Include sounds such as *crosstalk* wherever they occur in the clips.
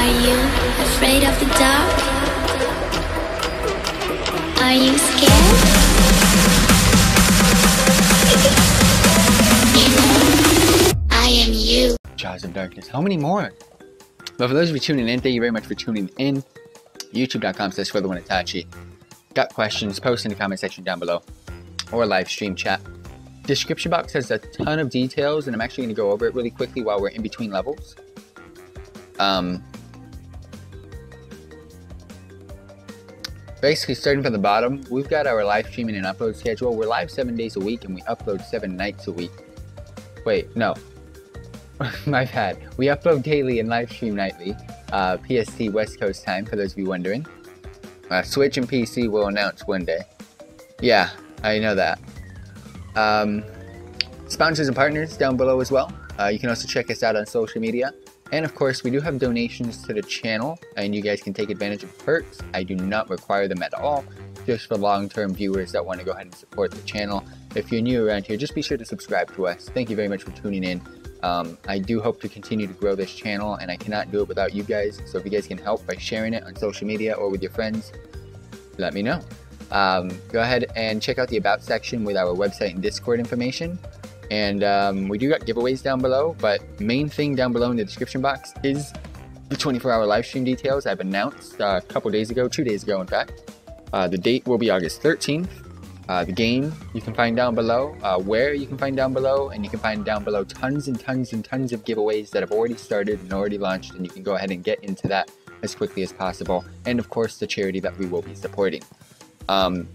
Are you afraid of the dark? Are you scared? I am you. Jaws of Darkness. How many more? But for those of you tuning in, thank you very much for tuning in. YouTube.com slash further one Itachi. Got questions, post in the comment section down below. Or live stream chat. Description box has a ton of details, and I'm actually going to go over it really quickly while we're in between levels. Um, basically, starting from the bottom, we've got our live streaming and upload schedule. We're live seven days a week, and we upload seven nights a week. Wait, no. *laughs* My bad. We upload daily and live stream nightly. Uh, PST West Coast time, for those of you wondering. Uh, Switch and PC will announce one day. Yeah, I know that. Um, sponsors and partners down below as well. Uh, you can also check us out on social media. And of course, we do have donations to the channel, and you guys can take advantage of perks. I do not require them at all, just for long-term viewers that want to go ahead and support the channel. If you're new around here, just be sure to subscribe to us. Thank you very much for tuning in. Um, I do hope to continue to grow this channel, and I cannot do it without you guys. So if you guys can help by sharing it on social media or with your friends, let me know. Um, go ahead and check out the About section with our website and Discord information. And um, we do got giveaways down below, but main thing down below in the description box is the 24-hour live stream details I've announced uh, a couple days ago, two days ago in fact. Uh, the date will be August 13th. Uh, the game you can find down below, uh, where you can find down below, and you can find down below tons and tons and tons of giveaways that have already started and already launched, and you can go ahead and get into that as quickly as possible. And of course, the charity that we will be supporting. Um,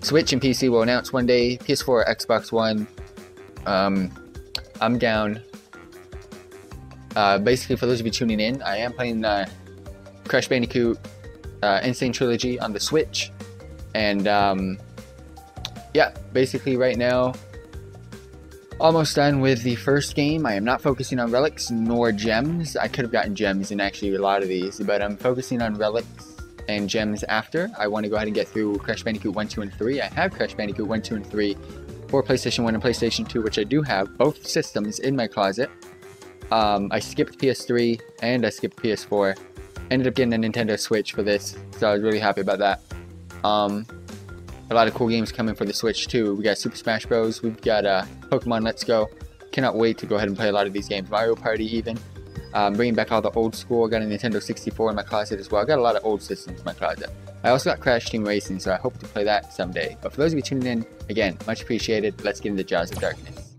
Switch and PC will announce one day. PS4, Xbox One. Um, I'm down. Uh, basically, for those of you tuning in, I am playing uh, Crash Bandicoot uh, N. Sane Trilogy on the Switch. And um, yeah, basically right now, almost done with the first game. I am not focusing on relics nor gems. I could have gotten gems in actually a lot of these, but I'm focusing on relics and gems after. I want to go ahead and get through Crash Bandicoot 1, 2, and 3. I have Crash Bandicoot 1, 2, and 3 for PlayStation 1 and PlayStation 2, which I do have both systems in my closet. Um, I skipped PS3 and I skipped PS4. Ended up getting a Nintendo Switch for this, so I was really happy about that. Um, a lot of cool games coming for the Switch too. We got Super Smash Bros. We've got uh, Pokemon Let's Go. Cannot wait to go ahead and play a lot of these games. Mario Party even. Um, bringing back all the old school. I got a Nintendo 64 in my closet as well. I got a lot of old systems in my closet. I also got Crash Team Racing, so I hope to play that someday. But for those of you tuning in, again, much appreciated. Let's get into Jaws of Darkness.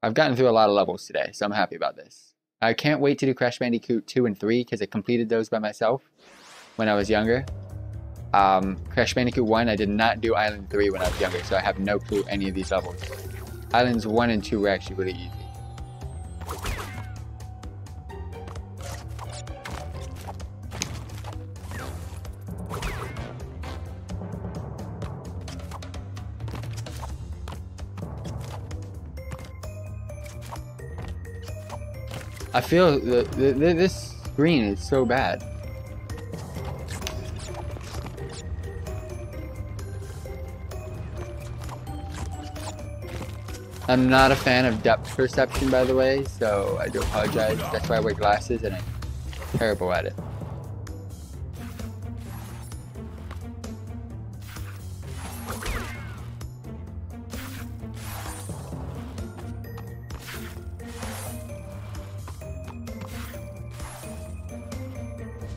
I've gotten through a lot of levels today, so I'm happy about this. I can't wait to do Crash Bandicoot 2 and 3 because I completed those by myself when I was younger. Um, Crash Bandicoot 1, I did not do Island 3 when I was younger, so I have no clue any of these levels. Islands 1 and 2 were actually really easy. I feel the, the, this screen is so bad. I'm not a fan of depth perception, by the way, so I do apologize. That's why I wear glasses and I'm terrible at it.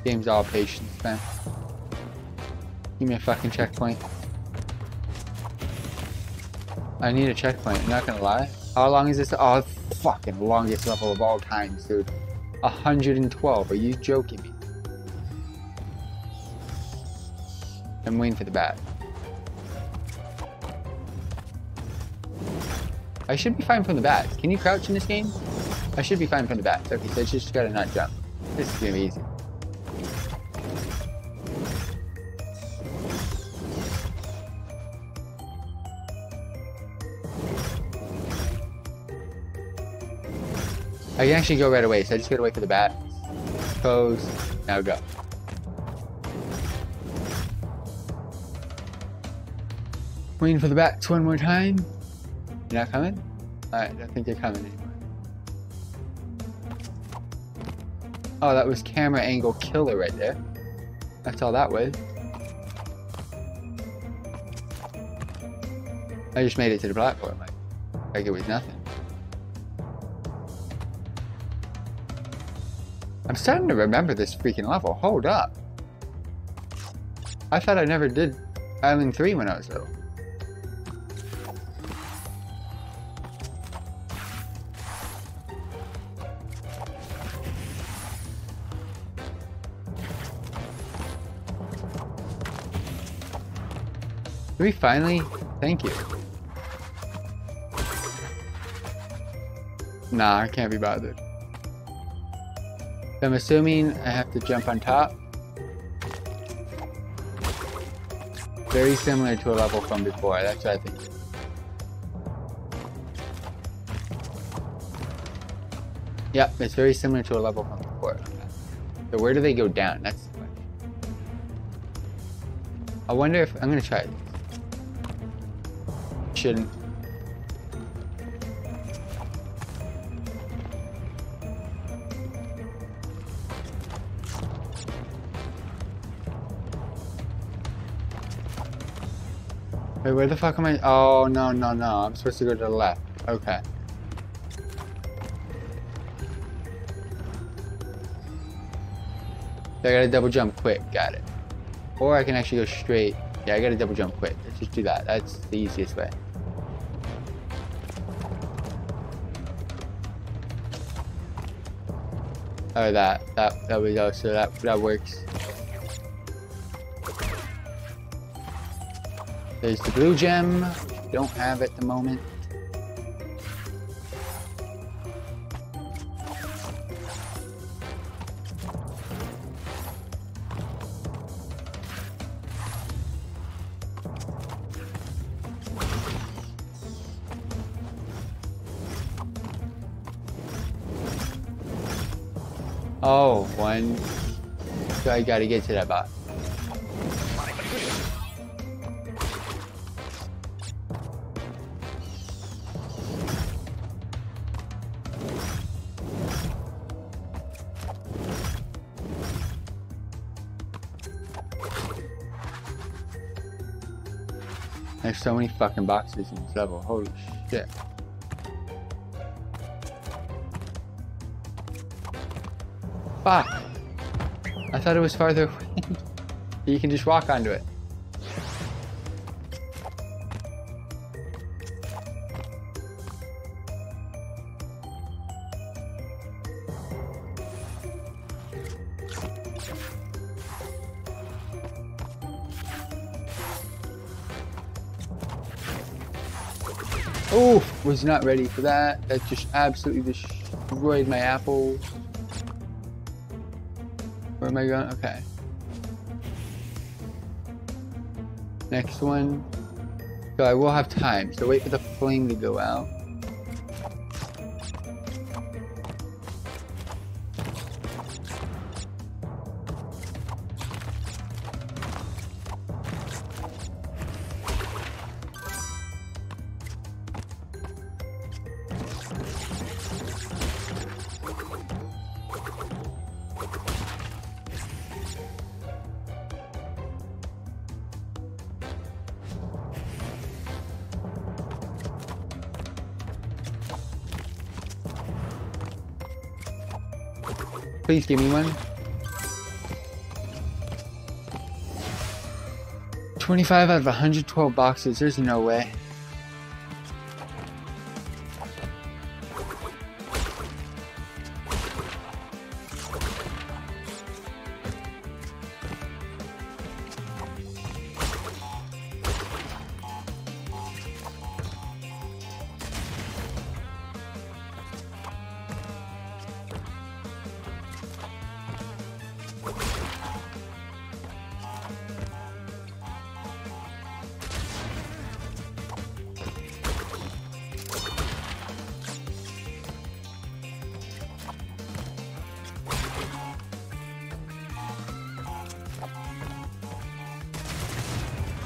Game's all patience, man. Give me a fucking checkpoint. I need a checkpoint, I'm not gonna lie. How long is this? Oh, fucking longest level of all times, dude. 112, are you joking me? I'm waiting for the bat. I should be fine from the bats. Can you crouch in this game? I should be fine from the bats. Okay, so I just gotta not jump. This is gonna be easy. Oh, I can actually go right away, so I just gotta wait for the bat. Pose, now go. Waiting for the bats one more time. You're not coming? Alright, I don't think you're coming anymore. Oh, that was camera angle killer right there. That's all that was. I just made it to the platform like, like it was nothing. I'm starting to remember this freaking level. Hold up. I thought I never did Island 3 when I was little. Did we finally? Thank you. Nah, I can't be bothered. I'm assuming I have to jump on top. Very similar to a level from before, that's what I think. Yep, it's very similar to a level from before. So where do they go down? That's the question. I wonder if I'm gonna try it. Shouldn't. Wait, where the fuck am I? Oh, no, no, no. I'm supposed to go to the left. Okay. I gotta double jump quick. Got it. Or I can actually go straight. Yeah, I gotta double jump quick. Let's just do that. That's the easiest way. Oh, that. That, that we go. So that, that works. There's the blue gem. Don't have at the moment. Oh, one. So I gotta get to that bot. There's so many fucking boxes in this level. Holy shit. Fuck. I thought it was farther away. *laughs* you can just walk onto it. Oh, was not ready for that. That just absolutely destroyed my apples. Where am I going? Okay. Next one. So I will have time. So wait for the flame to go out. Please give me one. 25 out of 112 boxes. There's no way.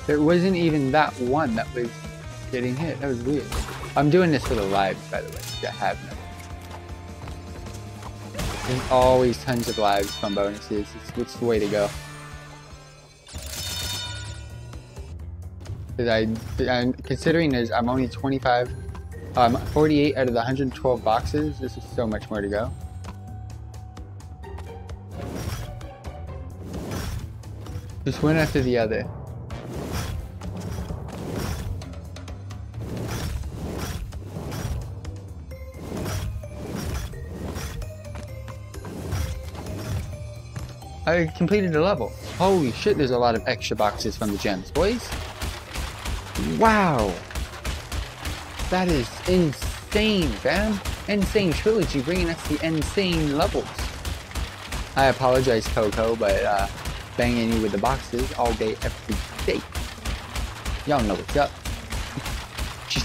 There wasn't even that one that was getting hit. That was weird. I'm doing this for the lives, by the way. I have no. There's always tons of lives from bonuses. It's, it's the way to go. Cause I, I'm considering there's I'm only 25, um, 48 out of the 112 boxes. This is so much more to go. Just one after the other. I completed a level. Holy shit, there's a lot of extra boxes from the gems, boys. Wow. That is insane, fam. Insane Trilogy bringing us the insane levels. I apologize, Coco, but uh, banging you with the boxes all day, every day. Y'all know what's up. *laughs* she,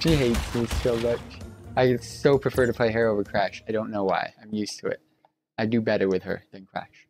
she hates me so much. I so prefer to play her over Crash. I don't know why. I'm used to it. I do better with her than Crash.